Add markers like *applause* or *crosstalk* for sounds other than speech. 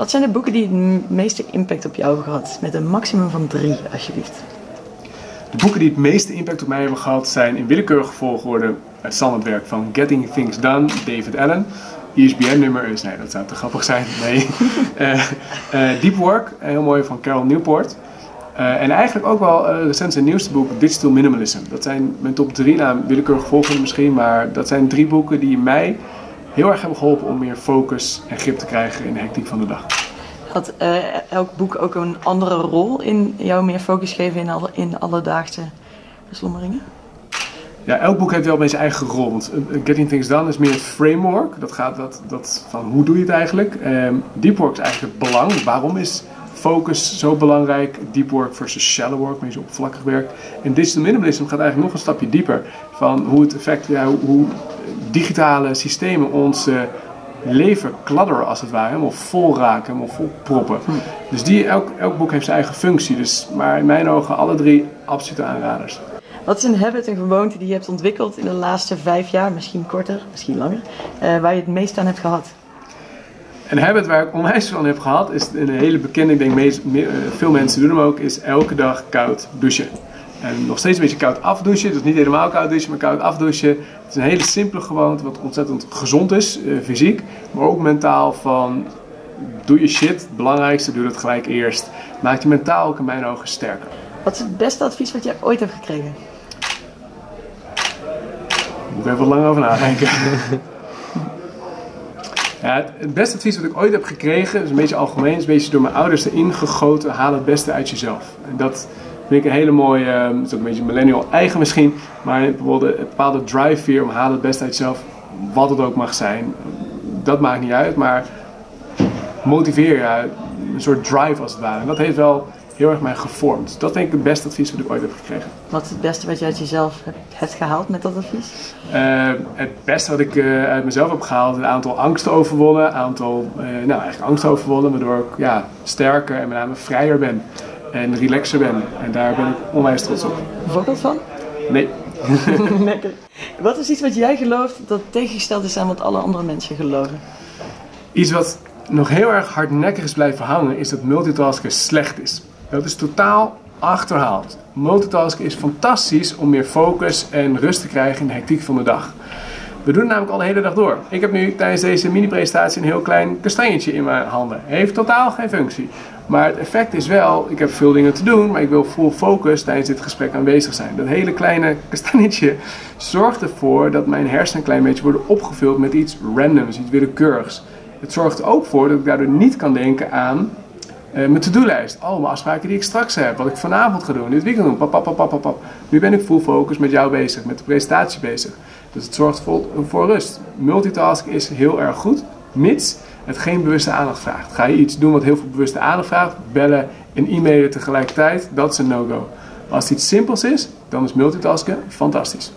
Wat zijn de boeken die het meeste impact op jou hebben gehad? Met een maximum van drie, alsjeblieft. De boeken die het meeste impact op mij hebben gehad zijn in willekeurige volgorde het standaardwerk van Getting Things Done, David Allen. ISBN-nummer is, nee, dat zou te grappig zijn. *laughs* Nee. uh, Deep Work, heel mooi van Carol Newport. En eigenlijk ook wel recent zijn nieuwste boek, Digital Minimalism. Dat zijn mijn top drie, nou willekeurig volgende misschien, maar dat zijn drie boeken die mij heel erg hebben geholpen om meer focus en grip te krijgen in de hectiek van de dag. Had uh, elk boek ook een andere rol in jou meer focus geven in, alle, in alledaagse beslommeringen? Ja, elk boek heeft wel een zijn eigen rol. Want Getting Things Done is meer het framework. Dat gaat dat, dat van hoe doe je het eigenlijk. Um, Deep Work is eigenlijk het belang. Waarom is focus zo belangrijk? Deep Work versus shallow work, meer zo oppervlakkig werk. En Digital Minimalism gaat eigenlijk nog een stapje dieper. Van hoe het effect, ja, hoe digitale systemen ons leven kladderen als het ware. Helemaal vol raken, helemaal vol proppen. Hm. Dus die, elk, elk boek heeft zijn eigen functie. Dus, maar in mijn ogen alle drie absolute aanraders. Wat is een habit, een gewoonte die je hebt ontwikkeld in de laatste vijf jaar, misschien korter, misschien langer, uh, waar je het meest aan hebt gehad? Een habit waar ik onwijs van heb gehad, is een hele bekende, ik denk meest, veel mensen doen hem ook, is elke dag koud douchen. En nog steeds een beetje koud afdouchen. Dus niet helemaal koud douchen, maar koud afdouchen. Het is een hele simpele gewoonte, wat ontzettend gezond is, uh, fysiek. Maar ook mentaal van, doe je shit. Het belangrijkste, doe het gelijk eerst. Maakt je mentaal ook in mijn ogen sterker. Wat is het beste advies wat je ooit hebt gekregen? Moet ik even wat lang over nadenken. *laughs* ja, het, beste advies wat ik ooit heb gekregen, is een beetje algemeen, is een beetje door mijn ouders erin gegoten, haal het beste uit jezelf. En dat vind ik een hele mooie, het ehm, is ook een beetje millennial eigen misschien, maar bijvoorbeeld een bepaalde drive hier om haal het beste uit jezelf, wat het ook mag zijn. Dat maakt niet uit, maar motiveer je, een soort drive als het ware. En dat heeft wel heel erg mij gevormd. Dat denk ik het beste advies wat ik ooit heb gekregen. Wat is het beste wat je uit jezelf hebt gehaald met dat advies? Uh, het beste wat ik uh, uit mezelf heb gehaald, een aantal angsten overwonnen. Een aantal, uh, nou eigenlijk angsten overwonnen, waardoor ik ja, sterker en met name vrijer ben. En relaxer ben. En daar ben ik onwijs trots op. Een voorbeeld van? Nee. *laughs* Lekker. Wat is iets wat jij gelooft dat tegengesteld is aan wat alle andere mensen geloven? Iets wat nog heel erg hardnekkig is blijven hangen, is dat multitasken slecht is. Dat is totaal achterhaald. Multitasken is fantastisch om meer focus en rust te krijgen in de hectiek van de dag. We doen het namelijk al de hele dag door. Ik heb nu tijdens deze mini-presentatie een heel klein kastanjetje in mijn handen. Heeft totaal geen functie. Maar het effect is wel, ik heb veel dingen te doen, maar ik wil full focus tijdens dit gesprek aanwezig zijn. Dat hele kleine kastanjetje zorgt ervoor dat mijn hersenen een klein beetje worden opgevuld met iets randoms, iets willekeurigs. Het zorgt er ook voor dat ik daardoor niet kan denken aan uh, mijn to-do-lijst. Oh, afspraken die ik straks heb. Wat ik vanavond ga doen. Dit weekend doen. Pap, Nu ben ik full focus met jou bezig. Met de presentatie bezig. Dus het zorgt voor, voor rust. Multitasking is heel erg goed. Mits het geen bewuste aandacht vraagt. Ga je iets doen wat heel veel bewuste aandacht vraagt. Bellen en e-mailen tegelijkertijd. Dat is een no-go. Als het iets simpels is, dan is multitasken fantastisch.